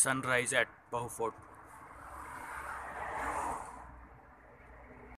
sunrise at Bahu Fort.